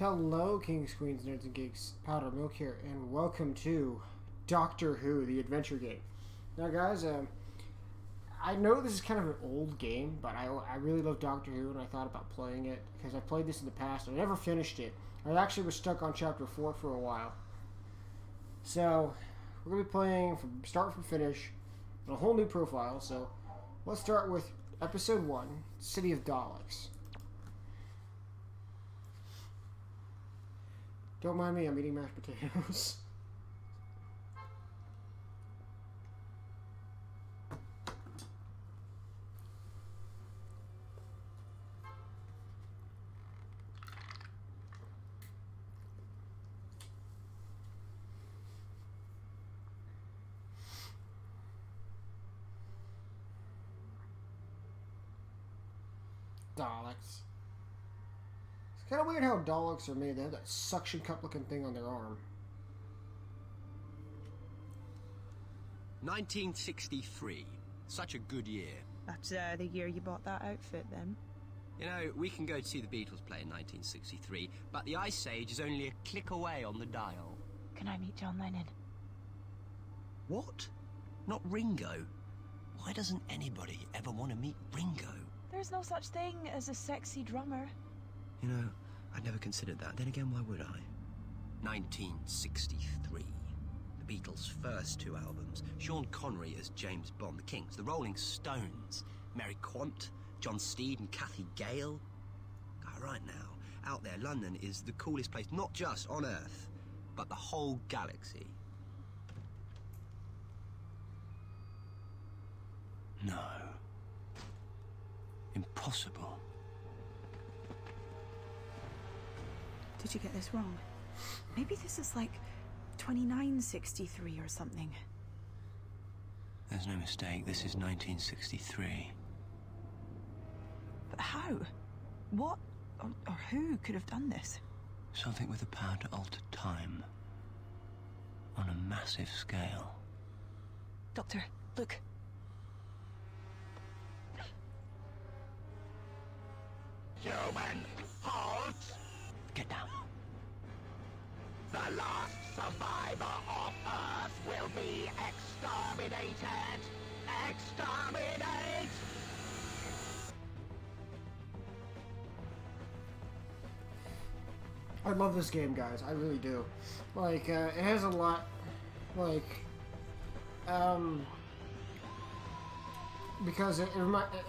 Hello, kings, queens, nerds, and geeks. Powder Milk here, and welcome to Doctor Who, the adventure game. Now, guys, um, I know this is kind of an old game, but I, I really love Doctor Who, and I thought about playing it because I played this in the past. I never finished it. I actually was stuck on chapter 4 for a while. So, we're to be playing from start from finish a whole new profile. So, let's start with episode 1 City of Daleks. Don't mind me, I'm eating mashed potatoes. Daleks. It's kind of weird how Daleks are made. They have that suction cup looking thing on their arm. 1963. Such a good year. That's uh, the year you bought that outfit, then. You know, we can go to see the Beatles play in 1963, but the Ice Age is only a click away on the dial. Can I meet John Lennon? What? Not Ringo? Why doesn't anybody ever want to meet Ringo? There's no such thing as a sexy drummer. You know, I'd never considered that. Then again, why would I? 1963. The Beatles' first two albums. Sean Connery as James Bond. The Kinks. The Rolling Stones. Mary Quant. John Steed and Cathy Gale. Ah, right now, out there, London is the coolest place, not just on Earth, but the whole galaxy. No. Impossible. Did you get this wrong? Maybe this is like 2963 or something. There's no mistake. This is 1963. But how? What or, or who could have done this? Something with the power to alter time. On a massive scale. Doctor, look. Human, halt! Get down. The last survivor of Earth will be exterminated! Exterminate! I love this game, guys. I really do. Like, uh, it has a lot, like, um, because it, it, remi- it,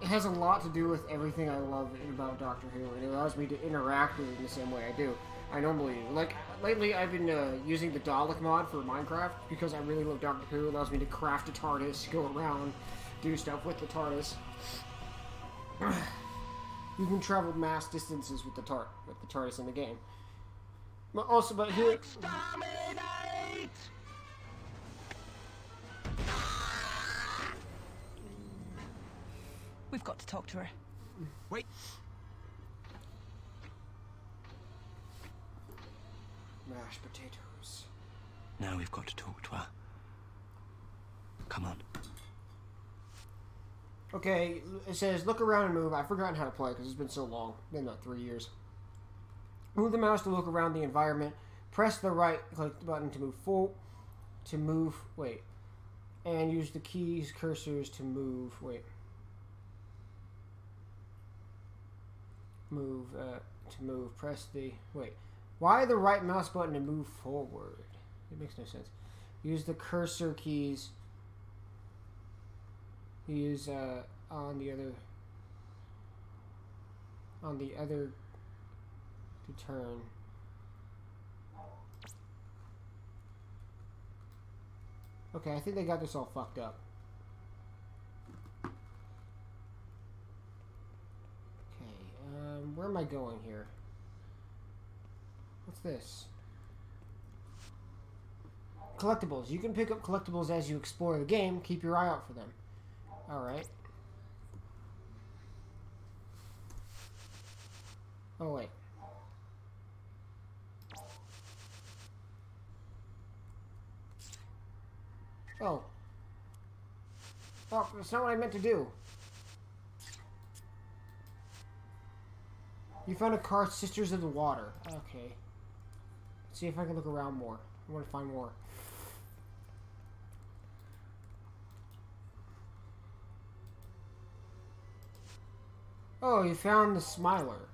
it has a lot to do with everything I love about Doctor Who, and it allows me to interact with it in the same way I do. I normally do. Like, lately I've been uh, using the Dalek mod for Minecraft because I really love Doctor Who. It allows me to craft a TARDIS, go around, do stuff with the TARDIS. you can travel mass distances with the with the TARDIS in the game. But also, but here, Exterminate! We've got to talk to her. Wait. mashed potatoes. Now we've got to talk to her. Come on. Okay, it says look around and move. I've forgotten how to play because it's been so long. Been about three years. Move the mouse to look around the environment. Press the right click button to move full. To move, wait, and use the keys cursors to move. Wait, move uh, to move. Press the wait. Why the right mouse button to move forward? It makes no sense. Use the cursor keys use uh, on the other on the other to turn. Okay, I think they got this all fucked up. Okay, um, where am I going here? What's this? Collectibles. You can pick up collectibles as you explore the game. Keep your eye out for them. Alright. Oh, wait. Oh. Oh, that's not what I meant to do. You found a car, Sisters of the Water. Okay. Let's see if I can look around more. I want to find more. Oh, you found the Smiler.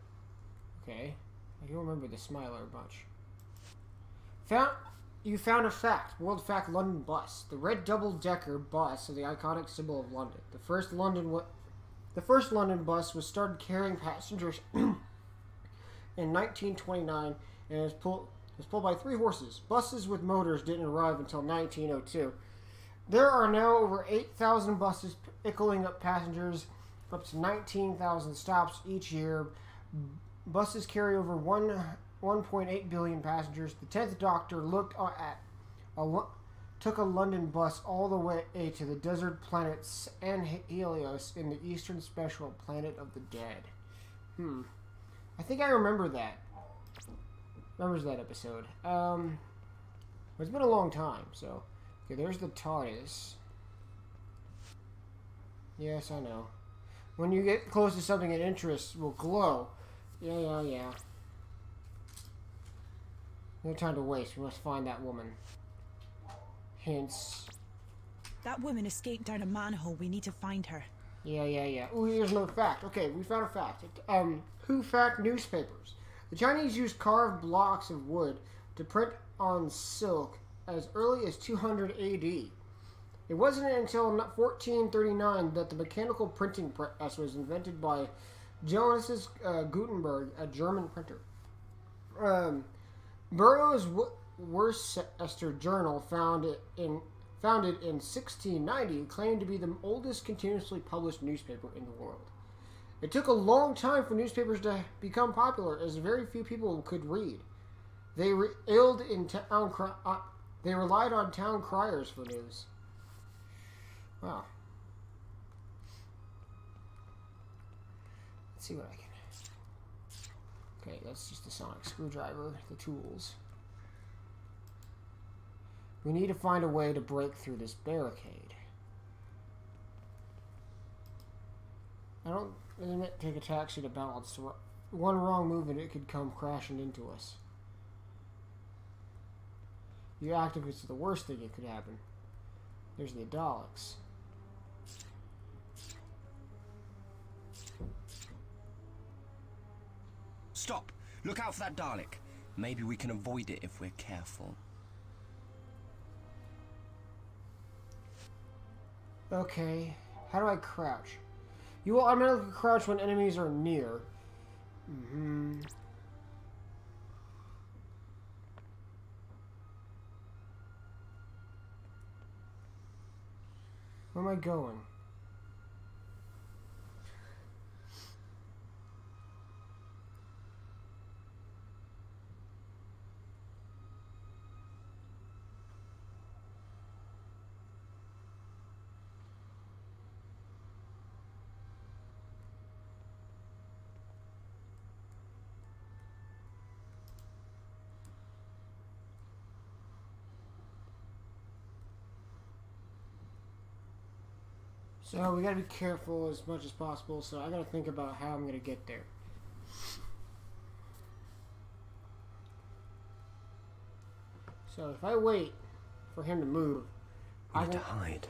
Okay. I don't remember the Smiler much. Found you found a fact. World fact London bus. The red double decker bus is the iconic symbol of London. The first London the first London bus was started carrying passengers in 1929 and was pulled was pulled by three horses. Buses with motors didn't arrive until 1902. There are now over 8,000 buses pickling up passengers, up to 19,000 stops each year. Buses carry over one 1.8 billion passengers. The tenth Doctor looked at a took a London bus all the way to the desert planet San Helios in the Eastern Special Planet of the Dead. Hmm. I think I remember that. Remembers that episode. Um, it's been a long time, so okay. There's the TARDIS. Yes, I know. When you get close to something, it interests will glow. Yeah, yeah, yeah. No time to waste. We must find that woman. Hints. That woman escaped down a manhole. We need to find her. Yeah, yeah, yeah. Oh, here's another fact. Okay, we found a fact. Um, Fact newspapers. The Chinese used carved blocks of wood to print on silk as early as 200 AD. It wasn't until 1439 that the mechanical printing press was invented by Johannes uh, Gutenberg, a German printer. Um, Berrow's Worcester Journal, found in founded in 1690, claimed to be the oldest continuously published newspaper in the world. It took a long time for newspapers to become popular, as very few people could read. They re- in town. Cri- uh, they relied on town criers for news. Wow. Let's see what I can. Okay, that's just the sonic screwdriver, the tools. We need to find a way to break through this barricade. I don't take a taxi to balance. One wrong move and it could come crashing into us. You activists are the worst thing that could happen. There's the Daleks. Stop! Look out for that Dalek. Maybe we can avoid it if we're careful. Okay, how do I crouch? You will automatically crouch when enemies are near. Mm-hmm. Where am I going? So uh, we gotta be careful as much as possible. So I gotta think about how I'm gonna get there. So if I wait for him to move, We I need to hide.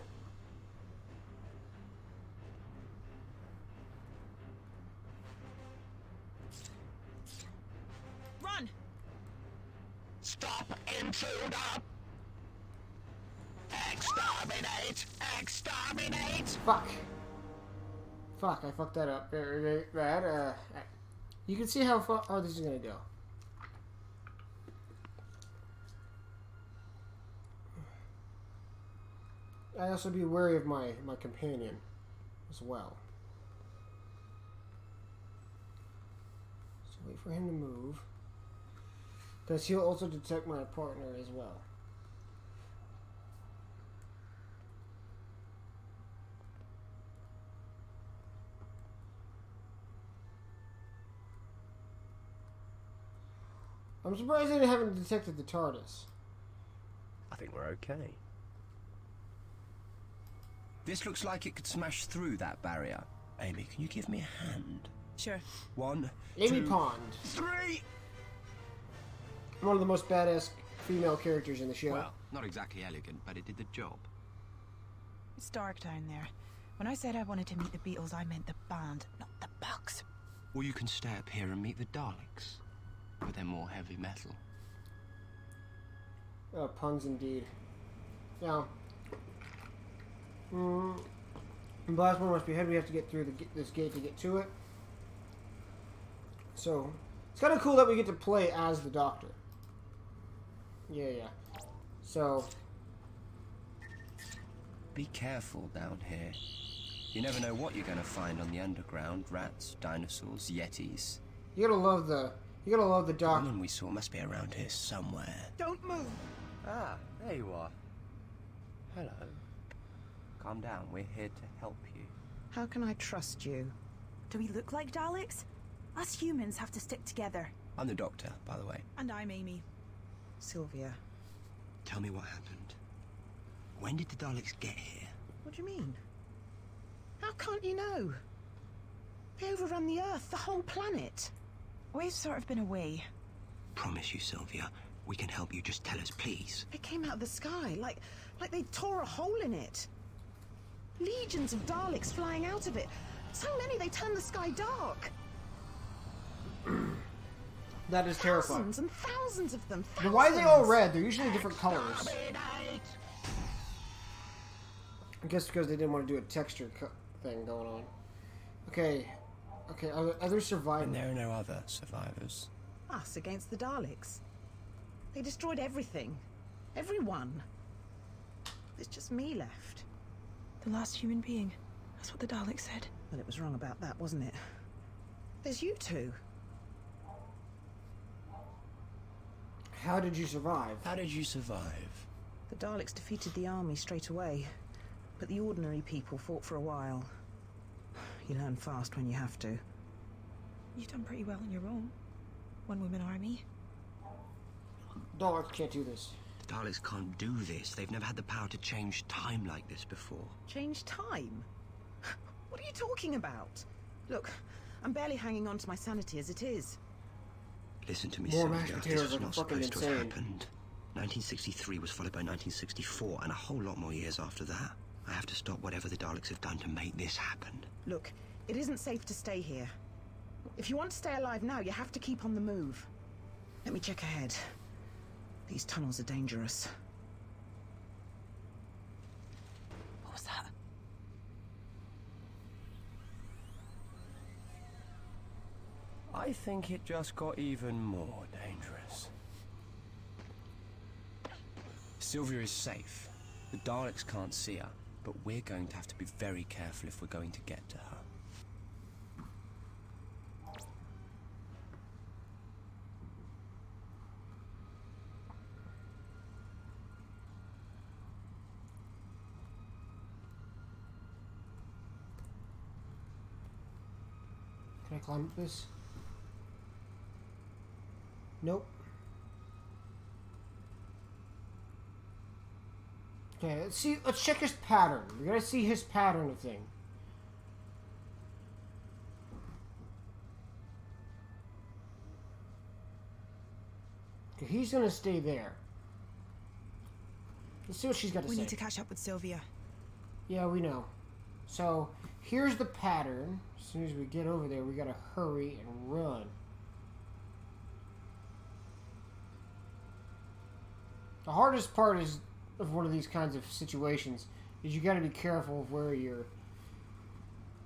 Run! Stop, intruder! Exterminate! Exterminate! Fuck. Fuck, I fucked that up bad. Uh, you can see how far oh, this is gonna go. I also be wary of my my companion as well. So wait for him to move, because he'll also detect my partner as well. I'm surprised they haven't detected the TARDIS. I think we're okay. This looks like it could smash through that barrier. Amy, can you give me a hand? Sure. One, Amy two, Pond, three. one of the most badass female characters in the show. Well, not exactly elegant, but it did the job. It's dark down there. When I said I wanted to meet the Beatles, I meant the band, not the bugs. Or you can stay up here and meet the Daleks, but they're more heavy metal. Oh, puns indeed. Now, mm, Blastmore must be ahead. We have to get through the, this gate to get to it. So, it's kind of cool that we get to play as the Doctor. Yeah, yeah. So, Be careful down here. You never know what you're going to find on the underground. Rats, dinosaurs, yetis. you gotta love the you gotta love the The Doc. woman we saw must be around here somewhere. Don't move! Ah, there you are. Hello. Calm down. We're here to help you. How can I trust you? Do we look like Daleks? Us humans have to stick together. I'm the doctor, by the way. And I'm Amy. Sylvia. Tell me what happened. When did the Daleks get here? What do you mean? How can't you know? They overrun the Earth, the whole planet. We've sort of been away. Promise you, Sylvia. We can help you. Just tell us, please. They came out of the sky, like like they tore a hole in it. Legions of Daleks flying out of it. So many they turned the sky dark. That is terrifying. Thousands and thousands of them. But why are they all red? They're usually different colors. I guess because they didn't want to do a texture thing going on. Okay, okay. Are there other survivors? And there are no other survivors. Us against the Daleks. They destroyed everything. Everyone. There's just me left. The last human being. That's what the Dalek said. Well, it was wrong about that, wasn't it? There's you two. How did you survive? How did you survive? The Daleks defeated the army straight away, but the ordinary people fought for a while. You learn fast when you have to. You've done pretty well on your own. One woman army. Daleks can't do this. The Daleks can't do this. They've never had the power to change time like this before. Change time? What are you talking about? Look, I'm barely hanging on to my sanity as it is. Listen to me, More Sylvia. This potatoes was not fucking supposed to have happened. 1963 was followed by 1964, and a whole lot more years after that. I have to stop whatever the Daleks have done to make this happen. Look, it isn't safe to stay here. If you want to stay alive now, you have to keep on the move. Let me check ahead. These tunnels are dangerous. What was that? I think it just got even more dangerous. Sylvia is safe. The Daleks can't see her, but we're going to have to be very careful if we're going to get to her. Can I climb up this? Nope. Okay, let's see. Let's check his pattern. We gotta see his pattern of thing. Okay, he's gonna stay there. Let's see what she's got to We say. need to catch up with Sylvia. Yeah, we know. So here's the pattern. As soon as we get over there, we gotta hurry and run. The hardest part is of one of these kinds of situations is you gotta be careful of where you're,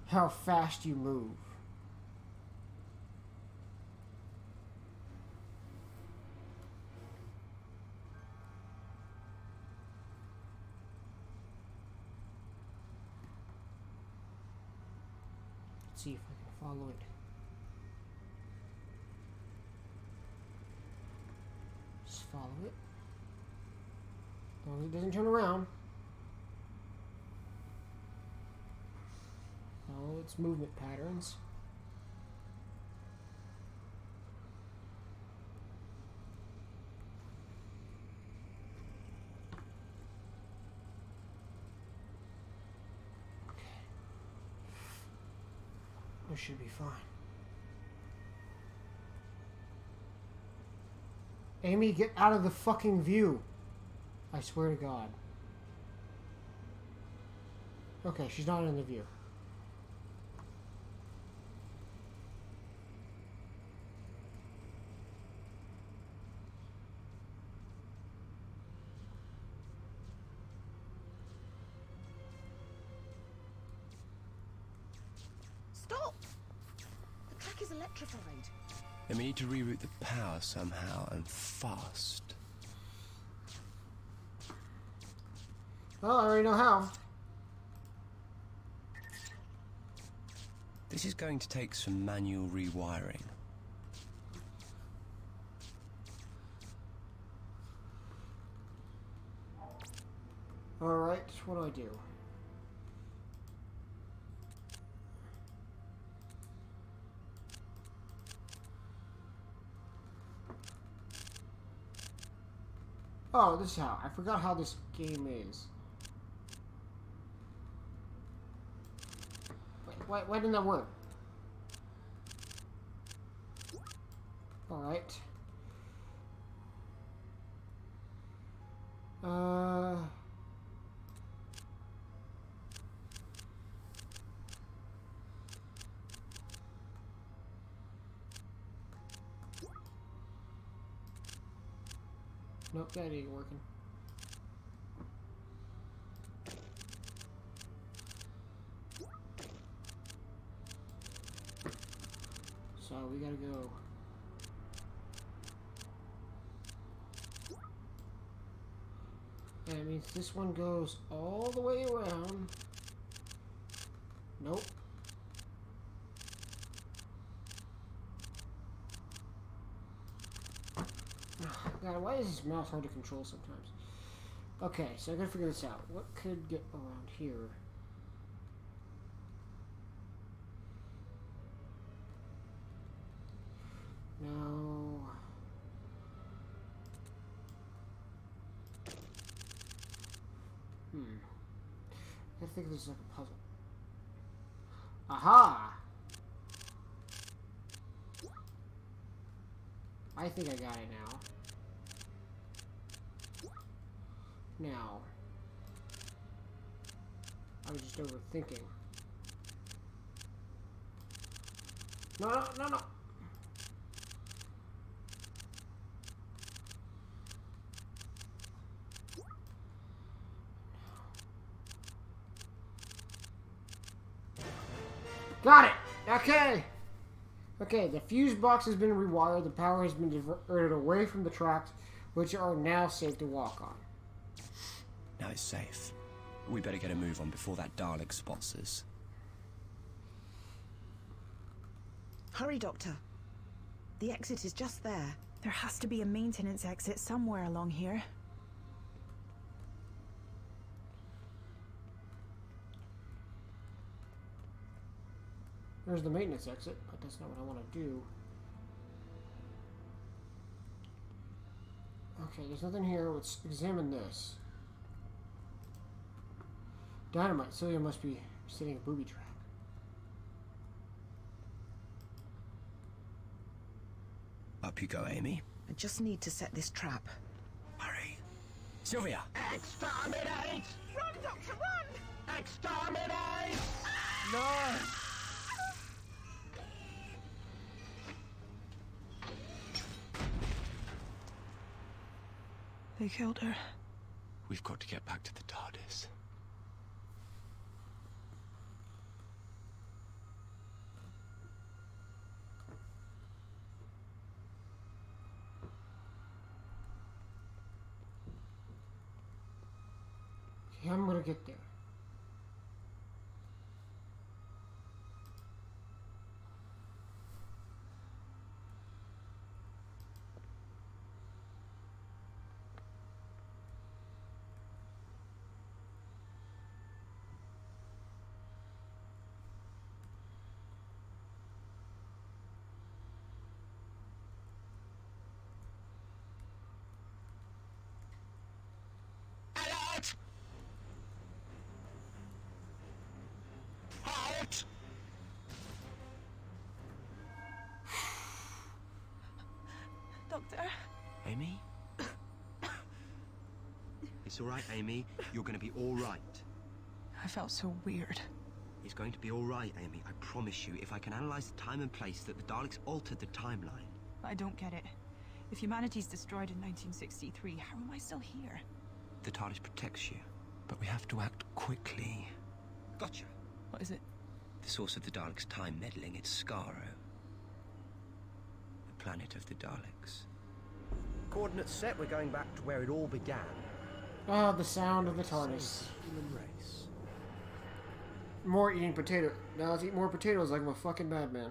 how fast you move. Let's see if I can follow it. Just follow it. As long as it doesn't turn around. All its movement patterns. Okay. This should be fine. Amy, get out of the fucking view. I swear to God. Okay, she's not in the view. Stop! The track is electrified. Then we need to reroute the power somehow and fast. Well, I already know how. This is going to take some manual rewiring. Alright, what do I do? Oh, this is how. I forgot how this game is. Why, why didn't that work? Alright. Uh... Nope, that ain't working. So we gotta go. That means this one goes all the way around. Nope. God, why is this mouse hard to control sometimes? Okay, so I gotta figure this out. What could get around here? No. Hmm. I think this is like a puzzle. Aha! I think I got it now. Now, I was just overthinking. No, no, no, no. Okay, the fuse box has been rewired, the power has been diverted away from the tracks, which are now safe to walk on. Now it's safe. We better get a move on before that Dalek spots us. Hurry, Doctor. The exit is just there. There has to be a maintenance exit somewhere along here. There's the maintenance exit, but that's not what I want to do. Okay, there's nothing here. Let's examine this. Dynamite. Sylvia must be setting a booby trap. Up you go, Amy. I just need to set this trap. Hurry. Sylvia! Exterminate! Run, Doctor, run! Exterminate! Ah! No! They killed her. We've got to get back to the TARDIS. Okay, I'm gonna get there. Alert! Halt! Doctor, Amy? it's all right, Amy. You're going to be all right. I felt so weird. It's going to be all right, Amy. I promise you, if I can analyze the time and place that the Daleks altered the timeline. I don't get it. If humanity's destroyed in 1963, how am I still here? The TARDIS protects you. But we have to act quickly. Gotcha. What is it? The source of the Daleks' time meddling, it's Skaro. The planet of the Daleks. Coordinates set, we're going back to where it all began. Ah, the sound of the TARDIS. Human race. More eating potato. Now let's eat more potatoes like I'm a fucking madman.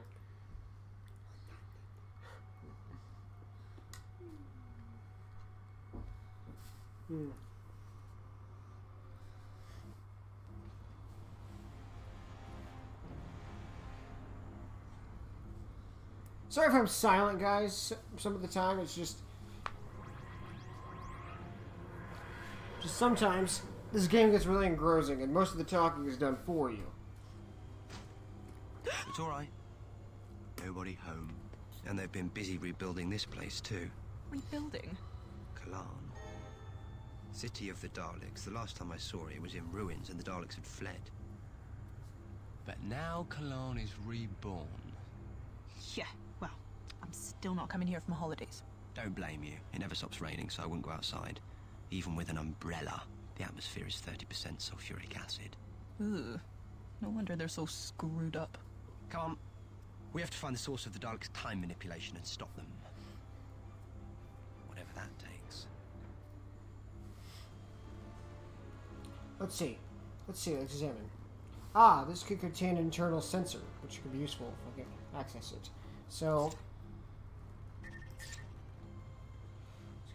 Hmm. Sorry if I'm silent, guys. Some of the time, it's just. Just sometimes this game gets really engrossing, and most of the talking is done for you. It's all right. Nobody home. And they've been busy rebuilding this place, too. Rebuilding? Kaalann. City of the Daleks. The last time I saw it, it was in ruins and the Daleks had fled. But now Kaalann is reborn. Yeah, well, I'm still not coming here for my holidays. Don't blame you. It never stops raining, so I wouldn't go outside. Even with an umbrella, the atmosphere is 30% sulfuric acid. Ugh. No wonder they're so screwed up. Come on. We have to find the source of the Daleks' time manipulation and stop them. Whatever that takes. Let's see. Let's see. Let's examine. Ah, this could contain an internal sensor, which could be useful if I can access it. So, just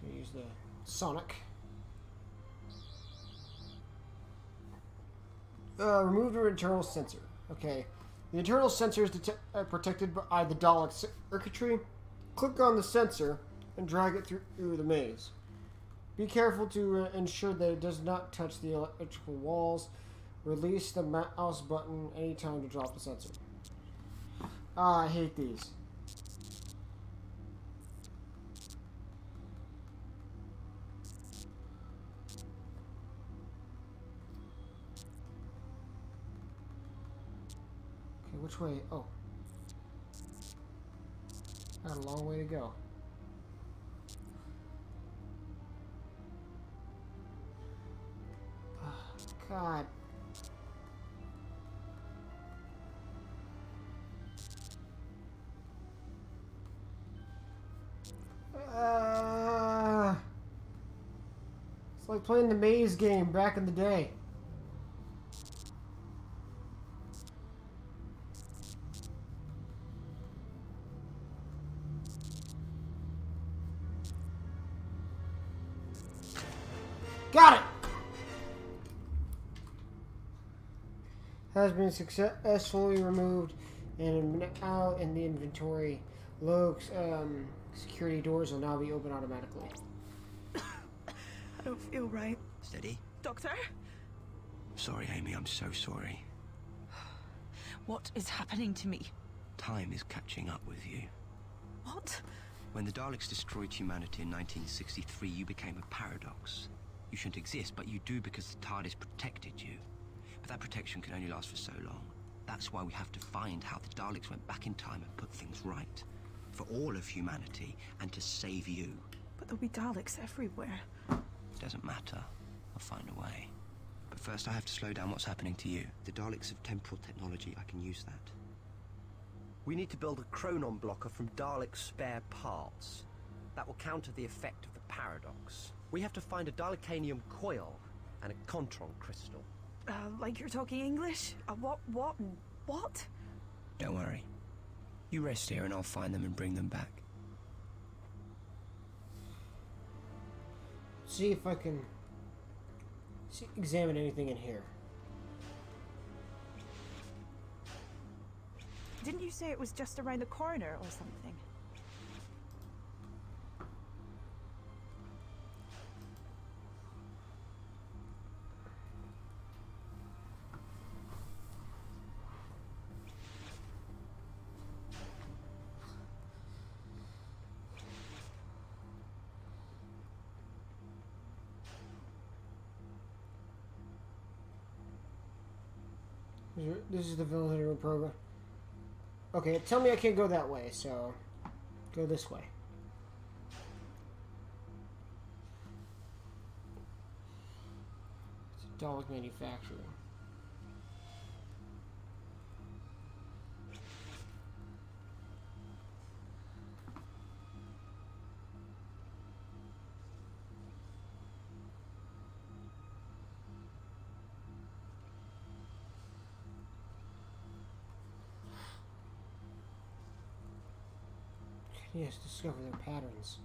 gonna use the sonic. Uh, remove your internal sensor. Okay. The internal sensor is uh, protected by the Dalek circuitry. Click on the sensor and drag it through, through the maze. Be careful to uh, ensure that it does not touch the electrical walls. Release the mouse button anytime to drop the sensor. Ah, I hate these. Which way? Oh. Got a long way to go. Oh, God. Uh, it's like playing the maze game back in the day. Has been successfully removed and now in the inventory. Low um, security doors will now be open automatically. I don't feel right. Steady. Doctor? Sorry, Amy, I'm so sorry. What is happening to me? Time is catching up with you. What? When the Daleks destroyed humanity in 1963, you became a paradox. You shouldn't exist, but you do because the TARDIS protected you. But that protection can only last for so long. That's why we have to find how the Daleks went back in time and put things right. For all of humanity, and to save you. But there'll be Daleks everywhere. It doesn't matter. I'll find a way. But first I have to slow down what's happening to you. The Daleks have temporal technology. I can use that. We need to build a chronon blocker from Dalek spare parts. That will counter the effect of the paradox. We have to find a Dalekanium coil and a Kontron crystal. Uh, like you're talking English? Uh, what? What? What? Don't worry. You rest here and I'll find them and bring them back. See if I can see, examine anything in here. Didn't you say it was just around the corner or something? This is the villain room program. Okay, tell me I can't go that way, so go this way. It's a Dalek manufacturing. Yes, discover their patterns.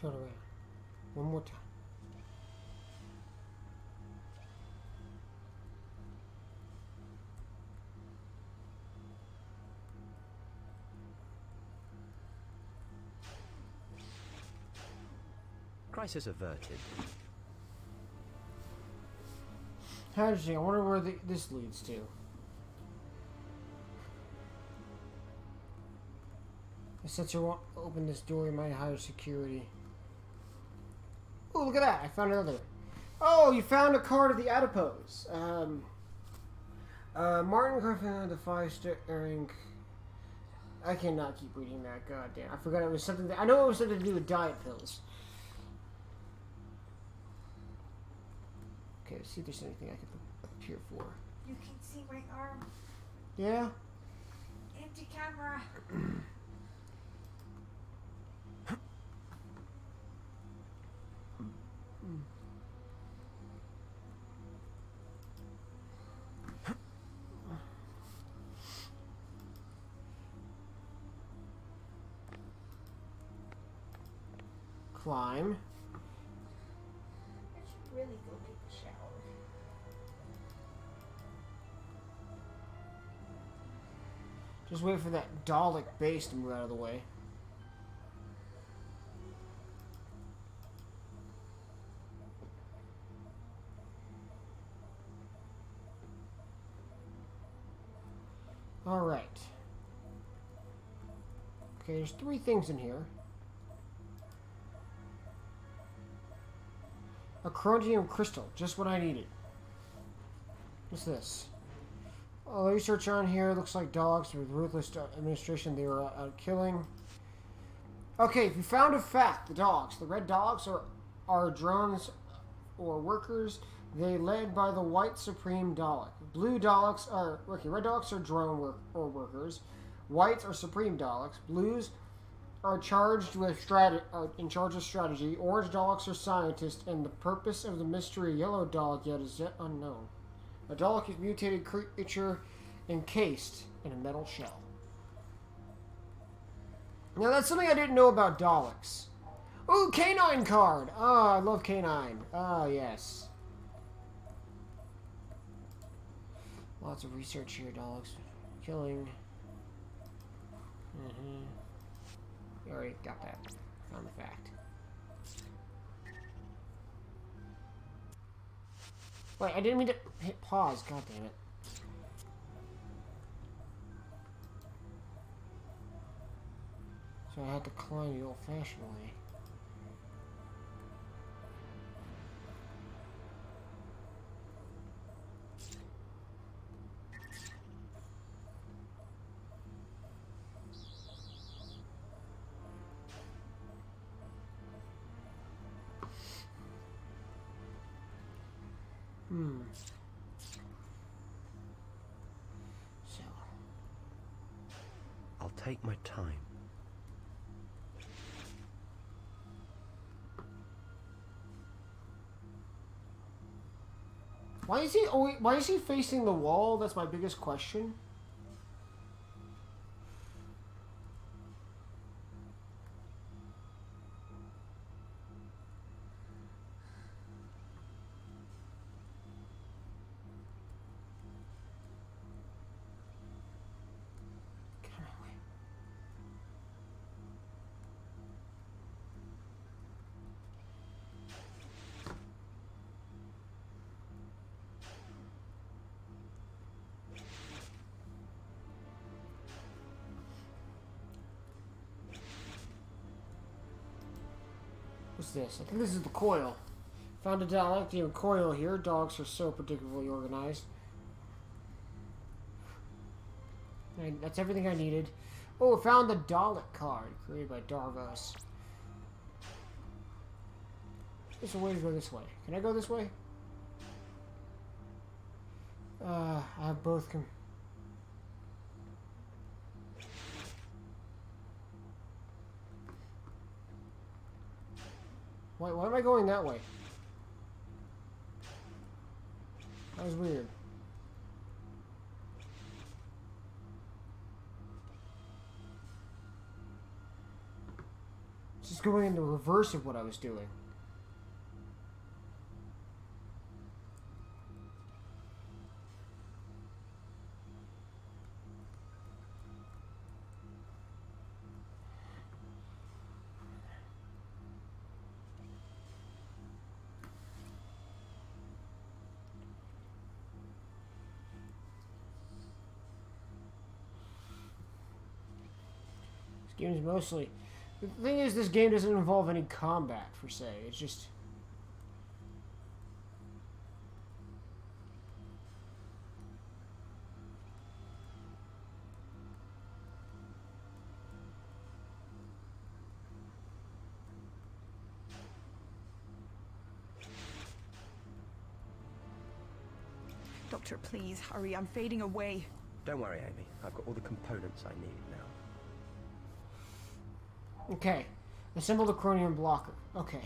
Turn around. One more time. Crisis averted. How interesting. I wonder where the, this leads to. The sensor won't open this door. You might hire security. Oh, look at that. I found another. Oh, you found a card of the adipose. Um, uh, Martin Griffin, the five staring. I cannot keep reading that. God damn. I forgot it was something. That, I know it was something to do with diet pills. Okay, let's see if there's anything I can look here for. You can see my arm. Yeah? Empty camera. Climb. I should really go take a shower. Just wait for that Dalek base to move out of the way. Alright. Okay, there's three things in here. A chromium crystal, just what I needed. What's this? Uh, research on here looks like dogs with ruthless administration. They were out killing. Okay, if you found a fact, the dogs, the red dogs are are drones or workers. They led by the white supreme Dalek. Blue Daleks are okay. Red Daleks are drone work or workers. Whites are supreme Daleks. Blues are charged with strat are in charge of strategy. Orange Daleks are scientists, and the purpose of the mystery yellow Dalek yet is yet unknown. A Dalek is mutated creature encased in a metal shell. Now that's something I didn't know about Daleks. Ooh, K-9 card! Oh, I love K-9. Ah, yes. Lots of research here, Daleks. Killing. Mm-hmm. Already got that. Found the fact. Wait, I didn't mean to hit pause. God damn it. So I had to climb the old-fashioned way. Hmm. So, I'll take my time. Why is he? Oh, why is he facing the wall? That's my biggest question. This? I think this is the coil. Found a dialectium coil here. Dogs are so particularly organized. And that's everything I needed. Oh, found the Dalek card created by Davros. There's a way to go this way. Can I go this way? Uh, I have both. Com- why, why am I going that way? That was weird. Is going in the reverse of what I was doing. This game is mostly. The thing is, this game doesn't involve any combat per se. It's just. Doctor, please hurry. I'm fading away. Don't worry, Amy. I've got all the components I need now. Okay. Assemble the chronon blocker. Okay.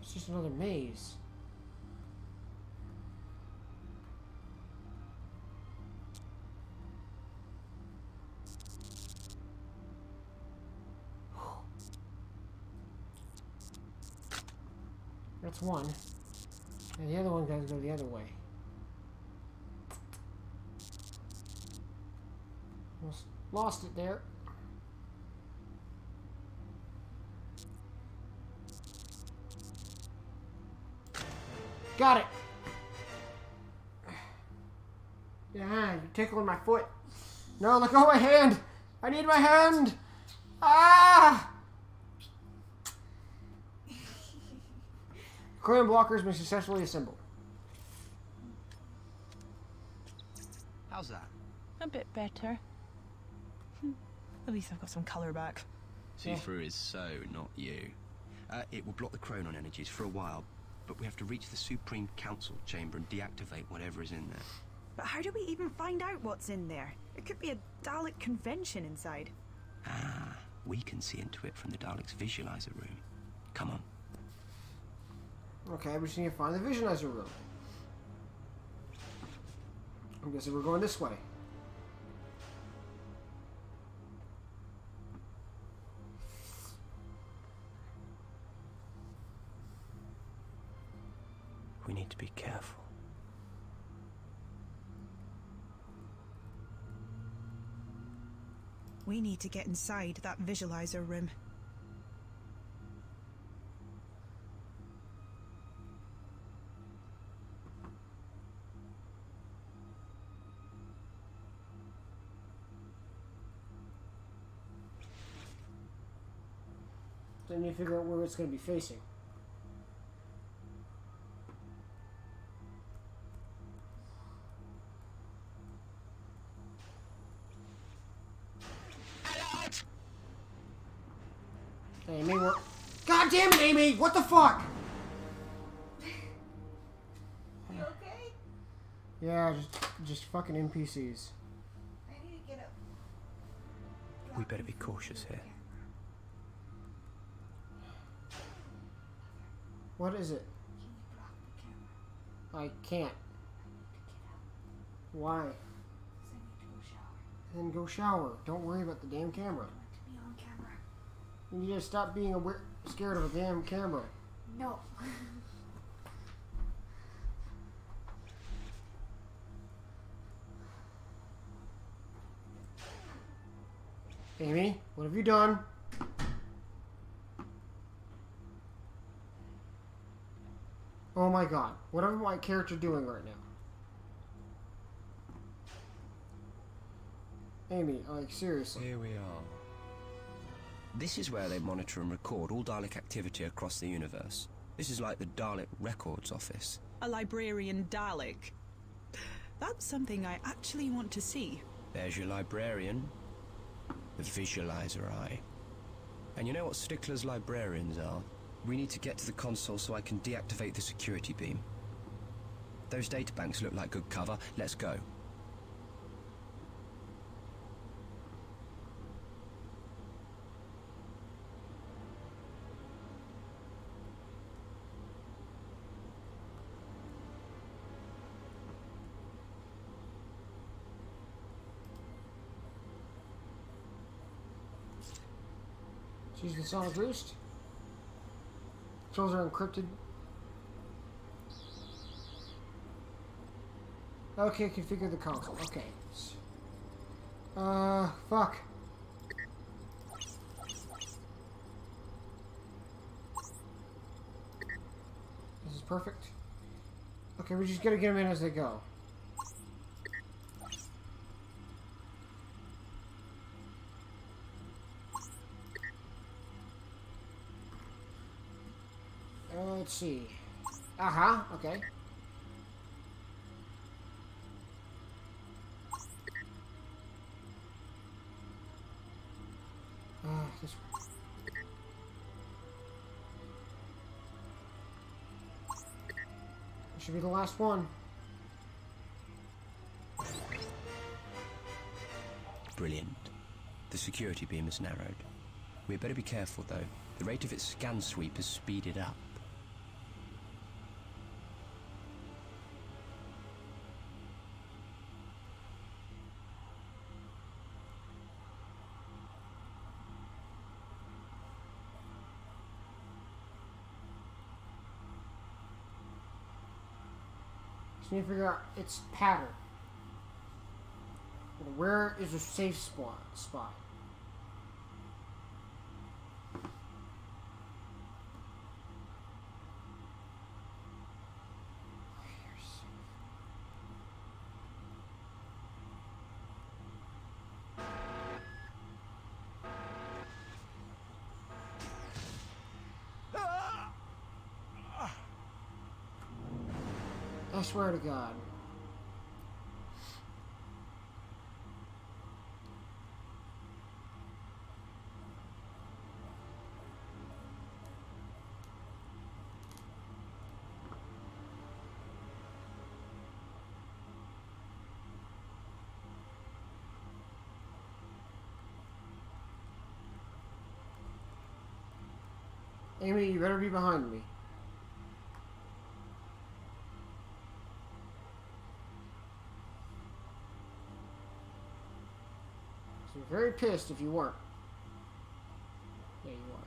It's just another maze. That's one. And the other one goes go the other way. Lost it there. Got it. Yeah, you're tickling my foot. No, let go of my hand. I need my hand. Ah! Chronon blockers been successfully assembled. How's that? A bit better. At least I've got some colour back. See through is so not you. Uh, it will block the chronon energies for a while, but we have to reach the Supreme Council chamber and deactivate whatever is in there. But how do we even find out what's in there? It could be a Dalek convention inside. Ah, we can see into it from the Daleks' visualizer room. Come on. Okay, we just need to find the visualizer room. I'm guessing we're going this way. Need to be careful. We need to get inside that visualizer room. Then you figure out where it's going to be facing. Fucking NPCs. I need to get up. We better be cautious here. What is it? I can't. Why? Because I need to go shower. Then go shower. Don't worry about the damn camera. I want to be on camera. You need to stop being aware, scared of a damn camera. No. Amy, what have you done? Oh my god. What am my character doing right now? Amy, like seriously. Here we are. This is where they monitor and record all Dalek activity across the universe. This is like the Dalek Records Office. A librarian Dalek. That's something I actually want to see. There's your librarian, the visualizer eye. And you know what Stickler's librarians are? We need to get to the console so I can deactivate the security beam. Those databanks look like good cover. Let's go. She's the sonic boost. Controls are encrypted. Okay, configure the console. Okay. Uh, fuck. This is perfect. Okay, we just gotta get them in as they go. Let's see. Uh huh. Okay. Uh, this one. Should be the last one. Brilliant. The security beam is narrowed. We'd better be careful, though. The rate of its scan sweep has speeded up. Need to figure out its pattern. Where is a safe spot? Spot. I swear to God. Amy, you better be behind me. Very pissed if you weren't. Yeah, you are.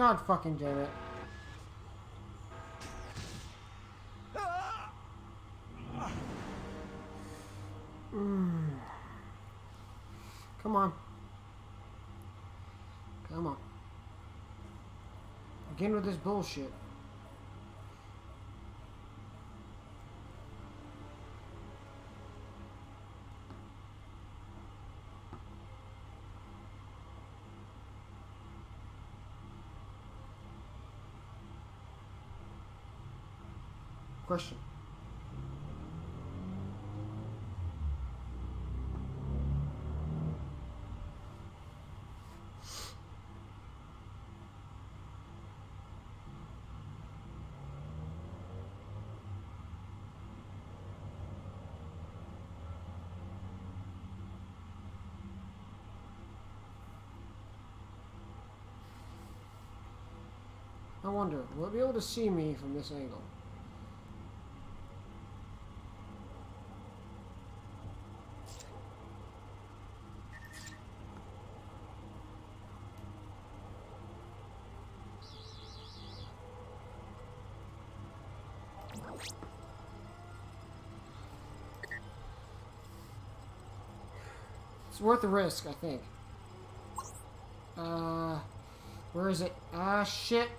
God fucking damn it. Mm. Come on. Come on. Again with this bullshit. Question. I wonder, will it be able to see me from this angle? It's worth the risk, I think. Uh, where is it? Ah, shit.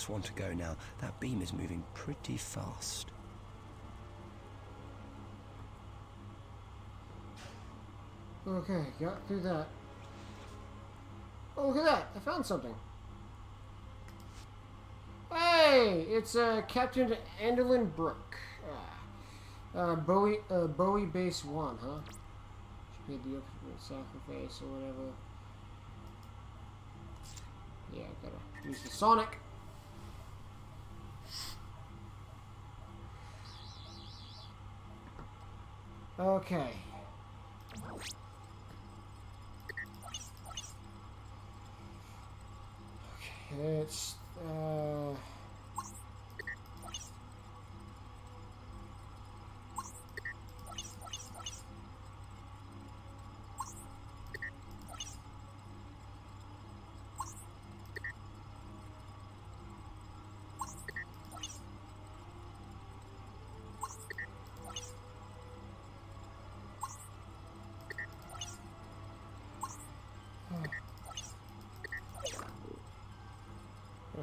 Just want to go now. That beam is moving pretty fast. Okay, got through that. Oh, look at that! I found something. Hey, it's uh, Captain Adelaide Brooke. Ah. Uh, Bowie, uh, Bowie Base One, huh? She paid the ultimate sacrifice or whatever. Yeah, I gotta use the Sonic. Okay. Okay, it's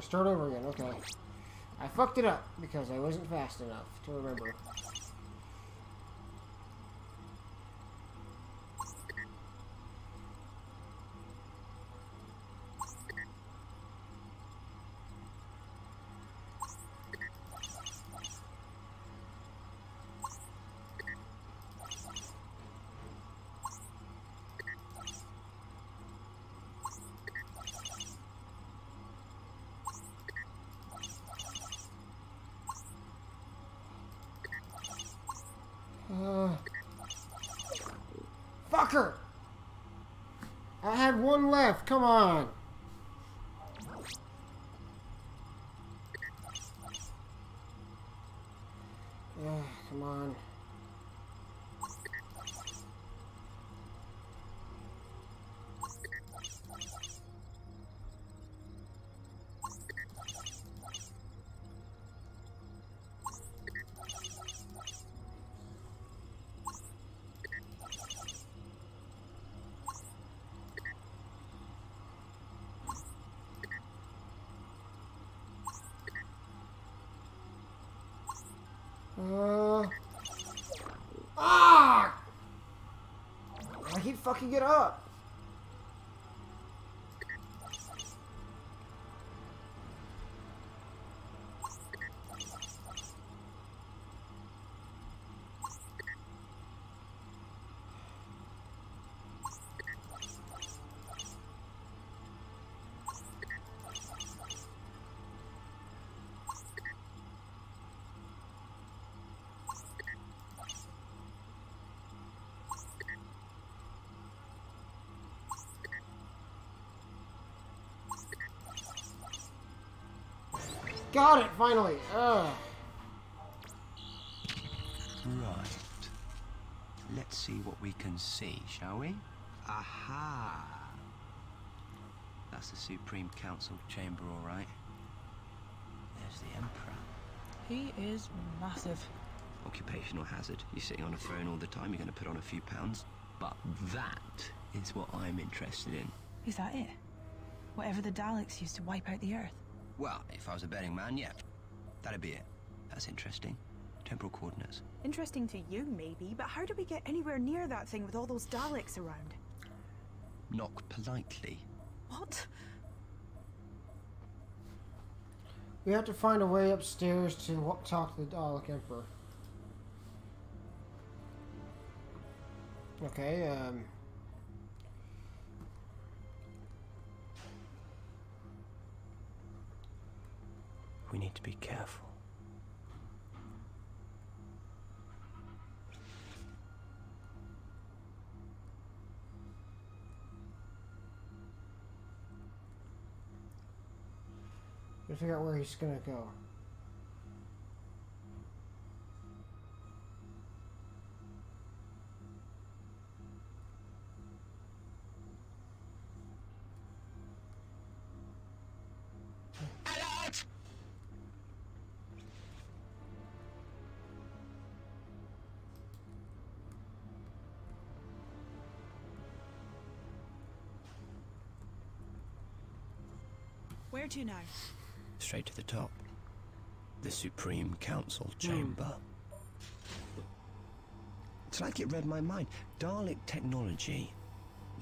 start over again, okay. I fucked it up because I wasn't fast enough to remember. Fucker! I had one left, come on! Fucking it up. Got it, finally. Ugh. Right. Let's see what we can see, shall we? Aha! That's the Supreme Council chamber, all right. There's the Emperor. He is massive. Occupational hazard. You're sitting on a throne all the time, you're going to put on a few pounds. But that is what I'm interested in. Is that it? Whatever the Daleks used to wipe out the Earth. Well, if I was a betting man, yeah. That'd be it. That's interesting. Temporal coordinates. Interesting to you, maybe, but how do we get anywhere near that thing with all those Daleks around? Knock politely. What? We have to find a way upstairs to wa- talk to the Dalek Emperor. Okay, um. We need to be careful. Gotta figure out where he's gonna go. To now? Straight to the top. The Supreme Council chamber. It's like it read my mind. Dalek technology.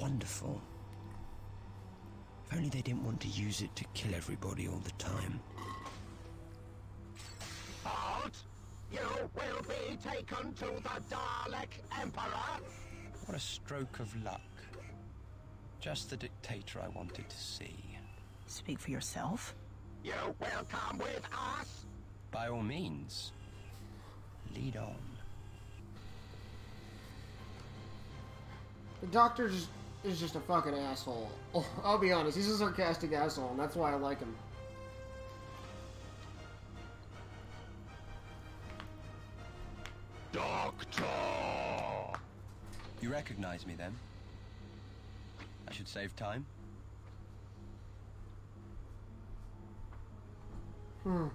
Wonderful. If only they didn't want to use it to kill everybody all the time. Halt! You will be taken to the Dalek Emperor! What a stroke of luck. Just the dictator I wanted to see. Speak for yourself. You will come with us! By all means, lead on. The Doctor is just a fucking asshole. Oh, I'll be honest, he's a sarcastic asshole, and that's why I like him. Doctor! You recognize me then? I should save time. Hmm.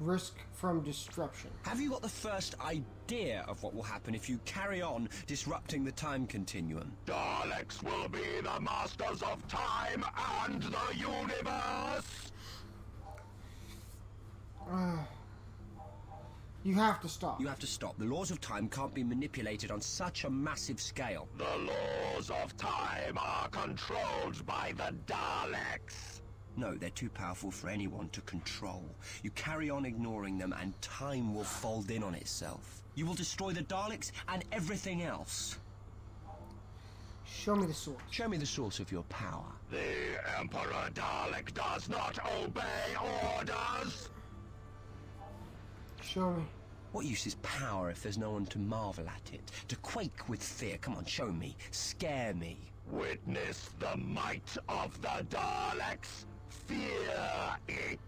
Risk from disruption. Have you got the first idea of what will happen if you carry on disrupting the time continuum? Daleks will be the masters of time and the universe! You have to stop. You have to stop. The laws of time can't be manipulated on such a massive scale. The laws of time are controlled by the Daleks! No, they're too powerful for anyone to control. You carry on ignoring them and time will fold in on itself. You will destroy the Daleks and everything else. Show me the source. Show me the source of your power. The Emperor Dalek does not obey orders! Show me. What use is power if there's no one to marvel at it? To quake with fear? Come on, show me. Scare me. Witness the might of the Daleks! Fear it!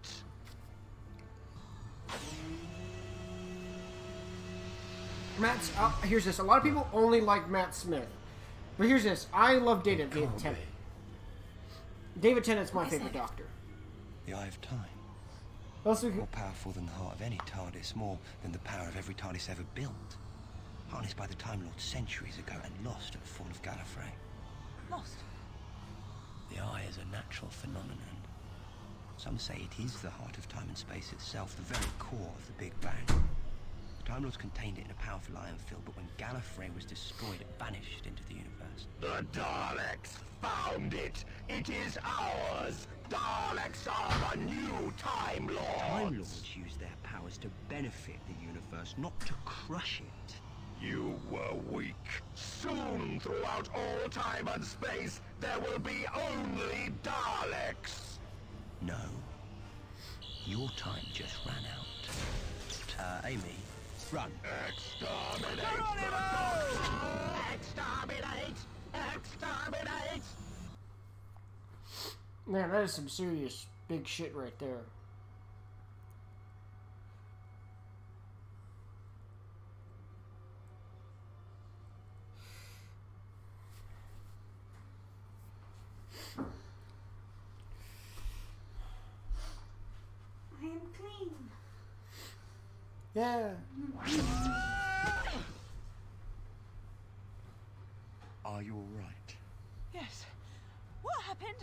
Matt's. Uh, here's this. A lot of people only like Matt Smith, but here's this. I love David David Tennant. David Tennant's my favorite it? Doctor. The Eye of Time. Also, More powerful than the heart of any TARDIS, more than the power of every TARDIS ever built. Harnessed by the Time Lord centuries ago and lost at the fall of Gallifrey. Lost. The eye is a natural phenomenon. Some say it is the heart of time and space itself, the very core of the Big Bang. The Time Lords contained it in a powerful iron field, but when Gallifrey was destroyed, it vanished into the universe. The Daleks found it! It is ours! Daleks are the new Time Lords! Time Lords use their powers to benefit the universe, not to crush it. You were weak. Soon, throughout all time and space, there will be only Daleks! No. Your time just ran out. Uh, Amy, run. Exterminate Daleks! Exterminate! Exterminate! Man, that is some serious big shit right there. I am clean. Yeah. Are you all right? Yes. What happened?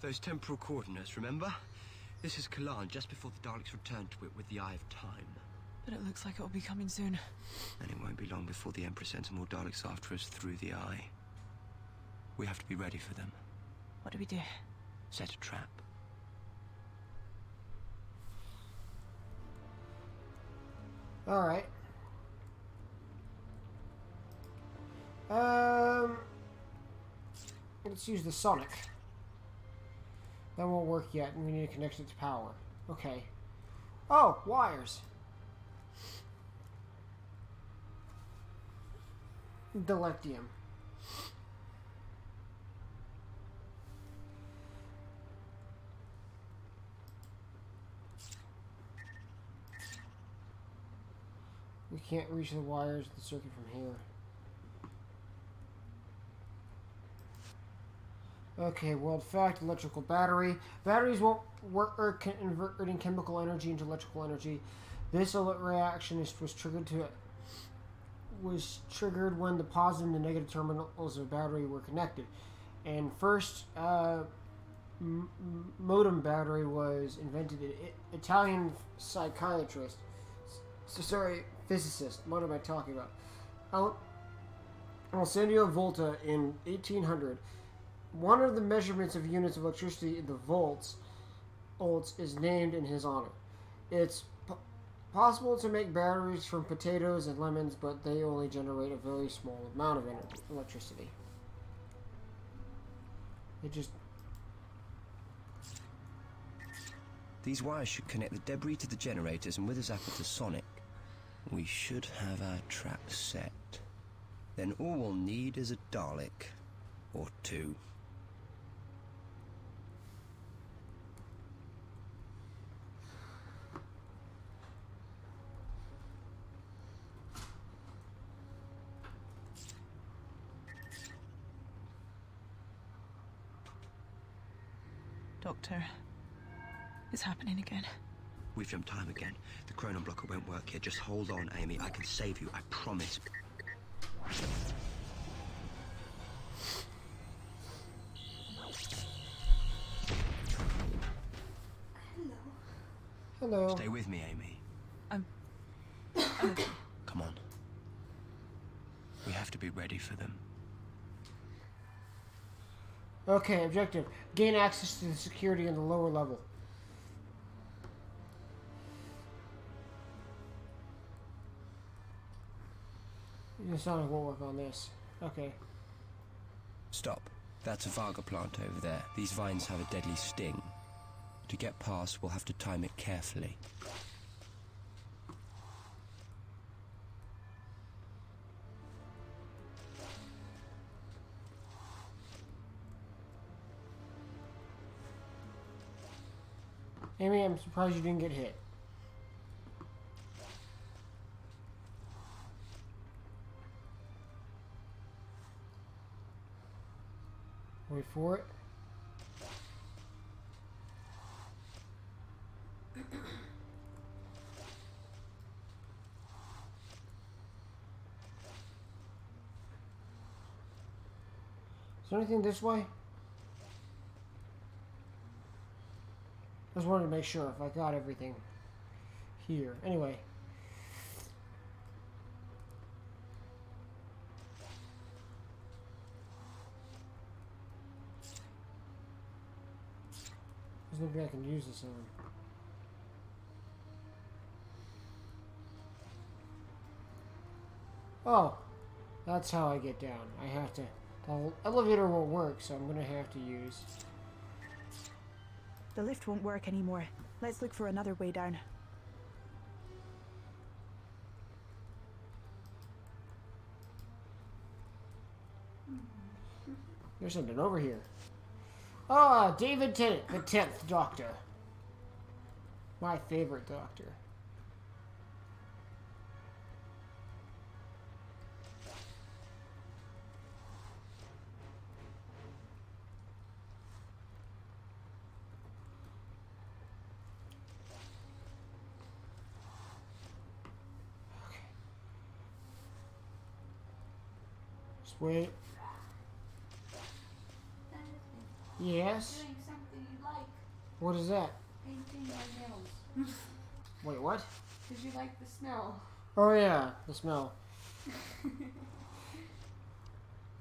Those temporal coordinates, remember? This is Kaalann just before the Daleks return to it with the Eye of Time. But it looks like it'll be coming soon. And it won't be long before the Emperor sends more Daleks after us through the Eye. We have to be ready for them. What do we do? Set a trap. All right. Um, let's use the Sonic. That won't work yet, and we need to connect it to power. Okay. Oh, wires. Delectium. We can't reach the wires of the circuit from here. Okay, world fact, electrical battery. Batteries won't work or converting chemical energy into electrical energy. This reaction is, was triggered to was triggered when the positive and the negative terminals of battery were connected. And first uh, modem battery was invented an Italian psychiatrist. So sorry, physicist. What am I talking about? Al- Alessandro Volta in 1800. One of the measurements of units of electricity, the volts, volts is named in his honor. It's possible to make batteries from potatoes and lemons, but they only generate a very small amount of energy, electricity. It just These wires should connect the debris to the generators and with us apple to Sonic. We should have our trap set. Then all we'll need is a Dalek. Or two. Doctor, it's happening again. We've jumped time again. The chronon blocker won't work here. Just hold on, Amy. I can save you. I promise. Hello. hello. Stay with me, Amy. I'm. Come on. We have to be ready for them. Okay, objective: gain access to the security in the lower level. Sonic won't work on this. Okay. Stop. That's a Varga plant over there. These vines have a deadly sting. To get past, we'll have to time it carefully. Amy, I'm surprised you didn't get hit. Wait for it. Is there anything this way? I just wanted to make sure if I got everything here. Anyway. There's nothing I can use this on. Oh, that's how I get down. I have to. The elevator won't work, so I'm gonna have to use. The lift won't work anymore. Let's look for another way down. There's something over here. Ah, David Tennant, the tenth Doctor. My favorite Doctor. Wait. Yes. Doing something you like. What is that? Painting my nails. Wait, what? Did you like the smell? Oh yeah, the smell. I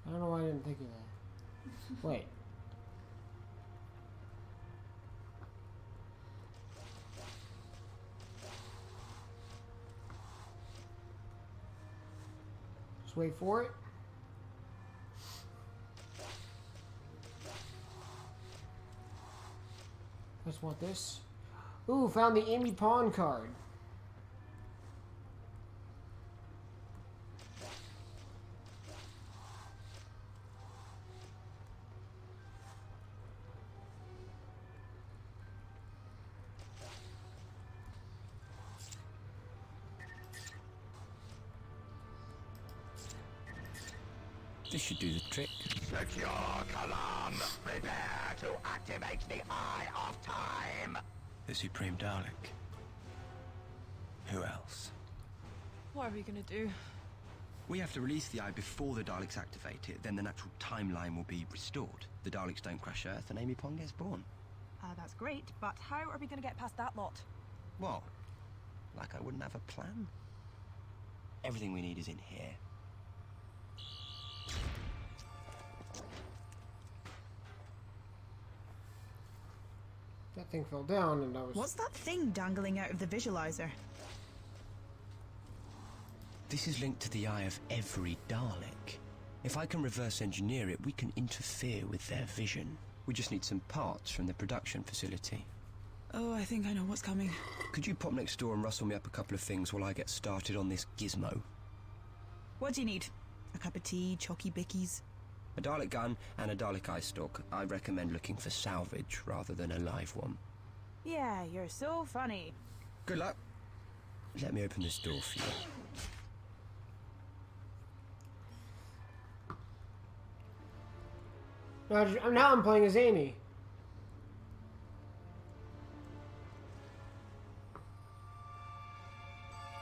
don't know why I didn't think of that. Wait. Just wait for it. Just want this. Ooh, found the Amy Pond card. To activate the Eye of Time. The Supreme Dalek. Who else? What are we gonna do? We have to release the eye before the Daleks activate it, then the natural timeline will be restored. The Daleks don't crash Earth and Amy Pond gets born. Uh, that's great, but how are we gonna get past that lot? What? Like I wouldn't have a plan? Everything we need is in here. Thing fell down and I was. What's that thing dangling out of the visualizer? This is linked to the eye of every Dalek. If I can reverse engineer it, we can interfere with their vision. We just need some parts from the production facility. Oh, I think I know what's coming. Could you pop next door and rustle me up a couple of things while I get started on this gizmo? What do you need? A cup of tea, chalky bickies? A Dalek gun and a Dalek eye stalk. I recommend looking for salvage rather than a live one. Yeah, you're so funny. Good luck. Let me open this door for you. Now, now I'm playing as Amy.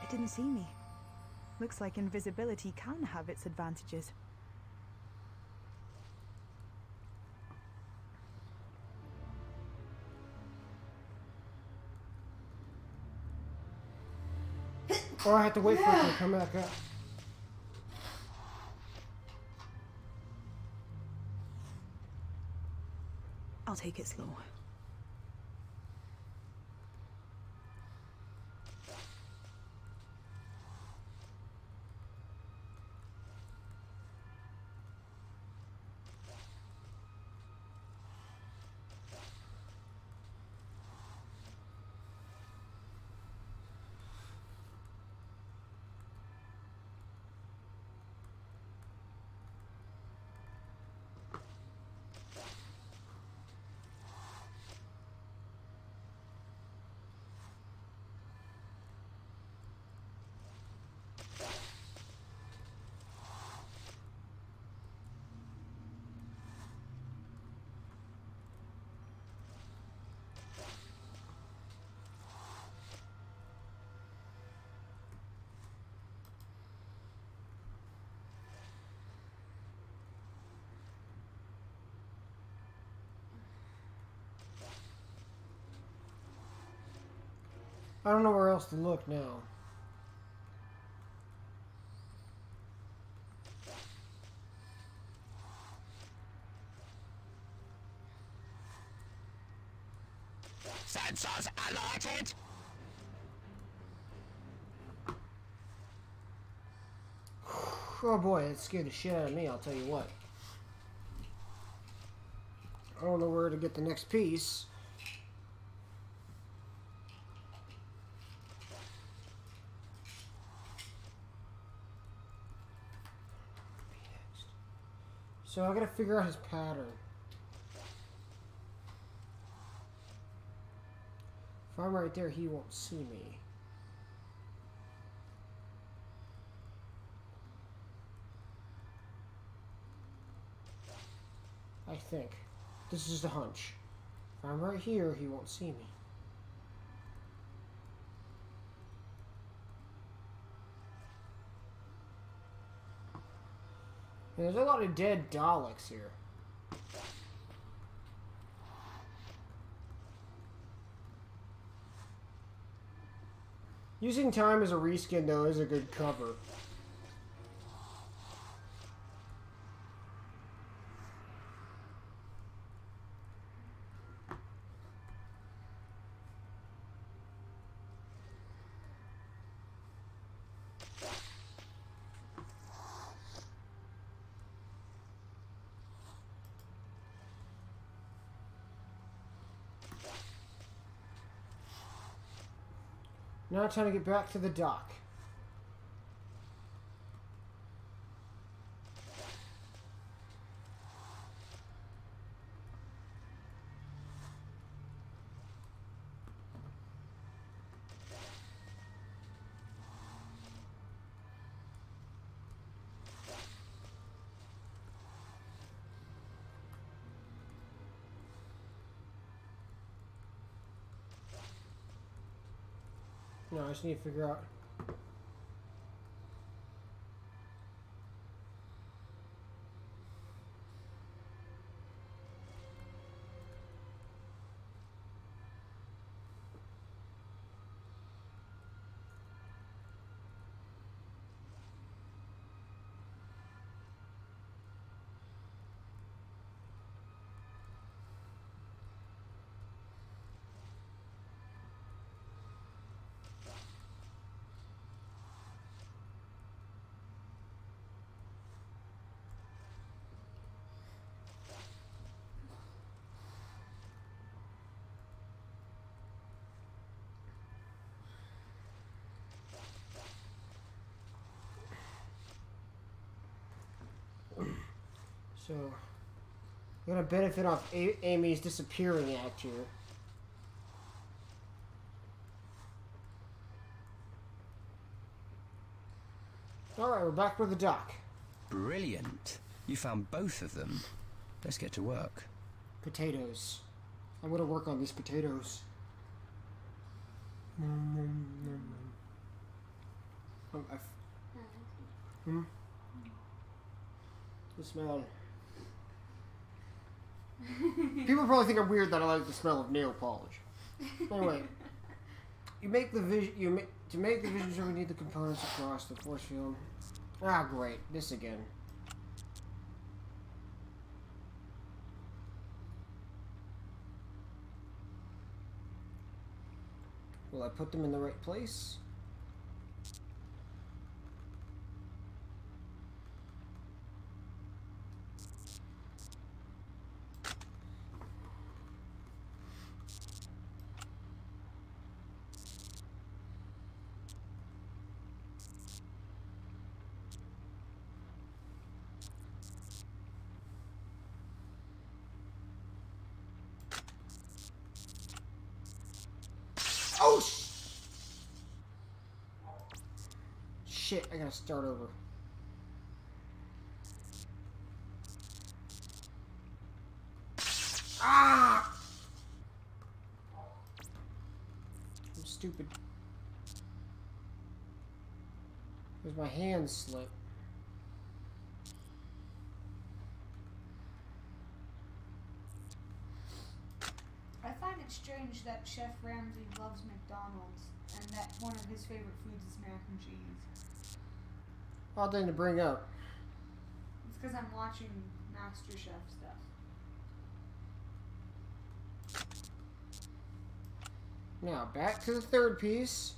It didn't see me. Looks like invisibility can have its advantages. Or I have to wait for it to come back up. I'll take it slow. I don't know where else to look now. Sensors alerted. Oh boy, it scared the shit out of me, I'll tell you what. I don't know where to get the next piece. So I gotta figure out his pattern. If I'm right there, he won't see me. I think. This is the hunch. If I'm right here, he won't see me. There's a lot of dead Daleks here. Using time as a reskin, though, is a good cover. Now trying to get back to the dock. No, I just need to figure out. So, I'm gonna benefit off A- Amy's disappearing act here. Alright, we're back with the dock. Brilliant. You found both of them. Let's get to work. Potatoes. I'm gonna work on these potatoes. I f- hmm? The smell. People probably think I'm weird that I like the smell of nail polish. Anyway, you make the vision. You make to make the vision. We need the components across the force field. Ah, great. This again. Will I put them in the right place? Oh! sh- Shit, I gotta start over. Ah! I'm stupid. Because my hand slipped. I find it strange that Chef Ramsay loves McDonald's and that one of his favorite foods is mac and cheese. Odd thing to bring up. It's because I'm watching Master Chef stuff. Now, back to the third piece.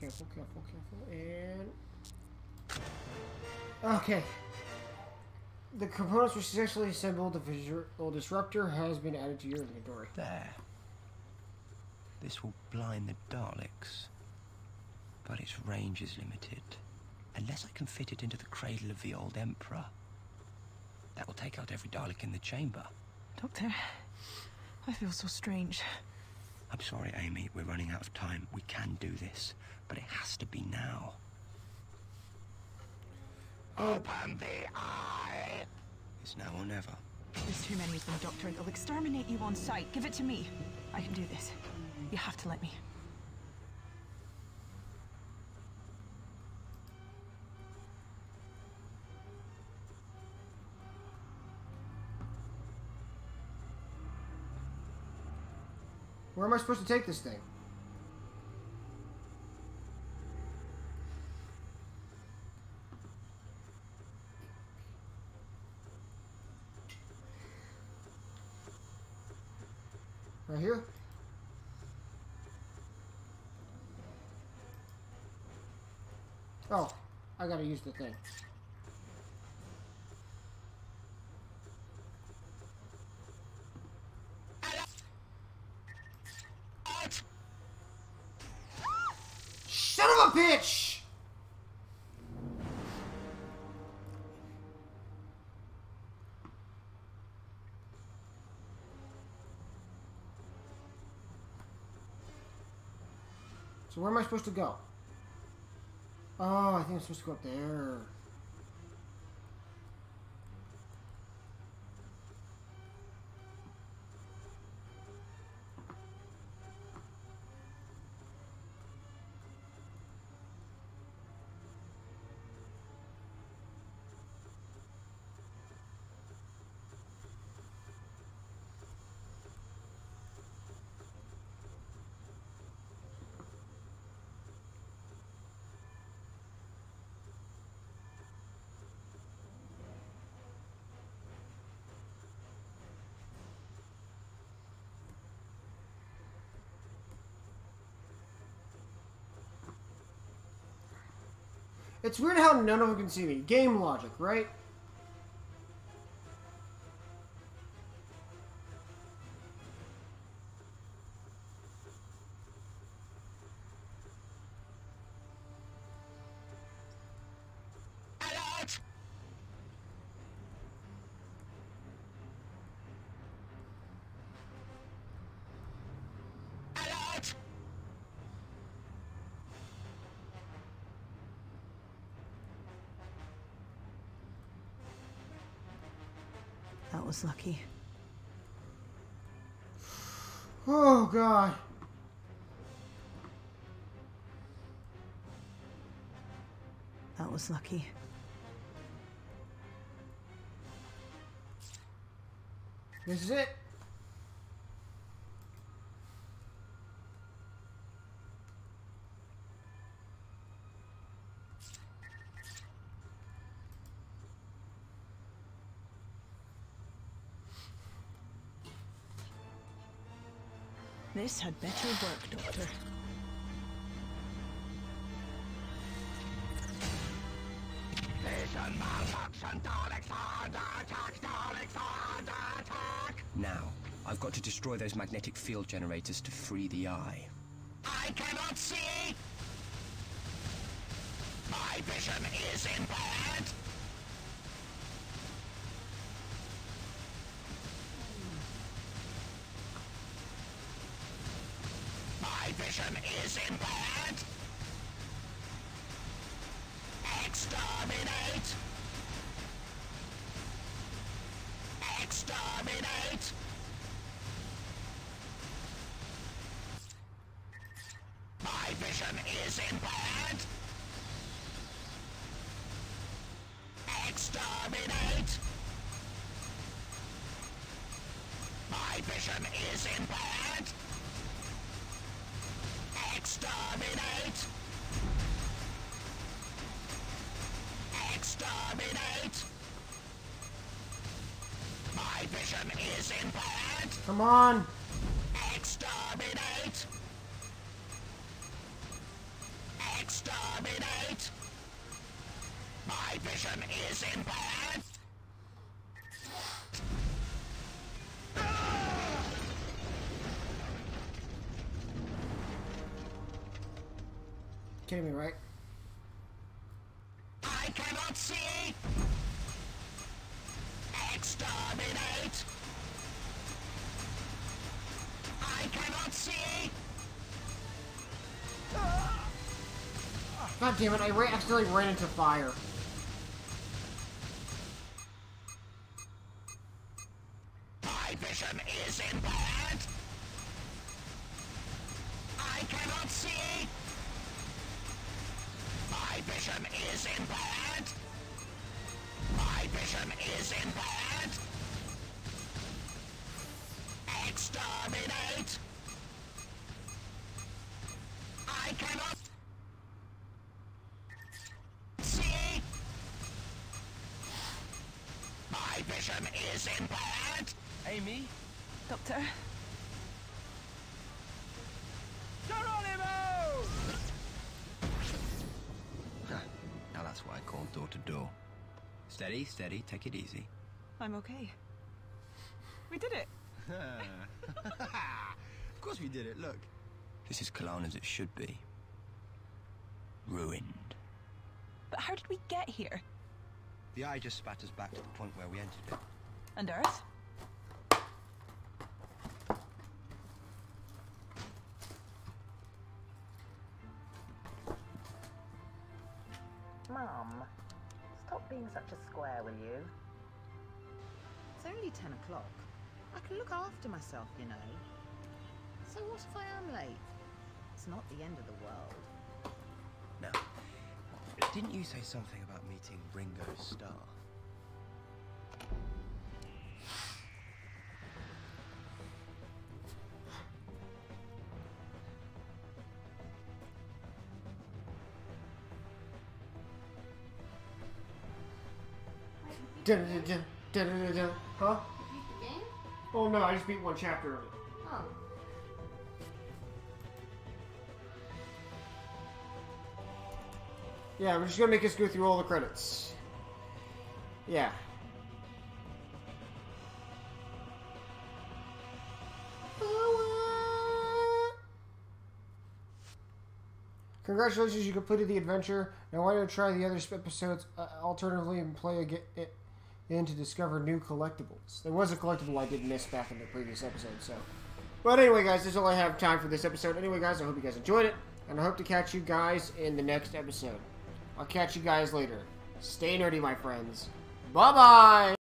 Careful, careful, careful, and... Okay. The components were successfully assembled. The visual disruptor has been added to your inventory. There. This will blind the Daleks. But its range is limited. Unless I can fit it into the cradle of the old Emperor. That will take out every Dalek in the chamber. Doctor, I feel so strange. I'm sorry, Amy. We're running out of time. We can do this, but it has to be now. Open the eye! It's now or never. There's too many of them, Doctor. and They'll exterminate you on sight. Give it to me. I can do this. You have to let me. Where am I supposed to take this thing? Right here? Oh, I gotta use the thing. Son of a bitch! So where am I supposed to go? Oh, I think I'm supposed to go up there. It's weird how none of them can see me. Game logic, right? Was lucky. Oh god. That was lucky. This is it. This had better work, Doctor. Vision malfunction! Daleks are under attack! Daleks are under attack! Now, I've got to destroy those magnetic field generators to free the eye. I cannot see! My vision is impaired! Kidding me, right? I cannot see! Exterminate! I cannot see! God damn it! I ra- accidentally ran into fire. Vision is impaired! Exterminate! I cannot see! My vision is impaired! Amy? Doctor, Steady, steady, take it easy. I'm okay. We did it. of course we did it, look. This is Cologne as it should be. Ruined. But how did we get here? The eye just spat us back to the point where we entered it. And Earth? Mum, stop being such a square, will you? It's only ten o'clock. I can look after myself, you know. So what if I am late? It's not the end of the world. Now, didn't you say something about meeting Ringo Starr? Huh? Oh no, I just beat one chapter of it. Oh. Yeah, we're just gonna make us go through all the credits. Yeah. Congratulations, you completed the adventure. Now why don't you try the other episodes uh, alternatively and play again in to discover new collectibles? There was a collectible I did miss back in the previous episode, so. But anyway, guys, this is all I have time for this episode. Anyway, guys, I hope you guys enjoyed it, and I hope to catch you guys in the next episode. I'll catch you guys later. Stay nerdy, my friends. Bye bye!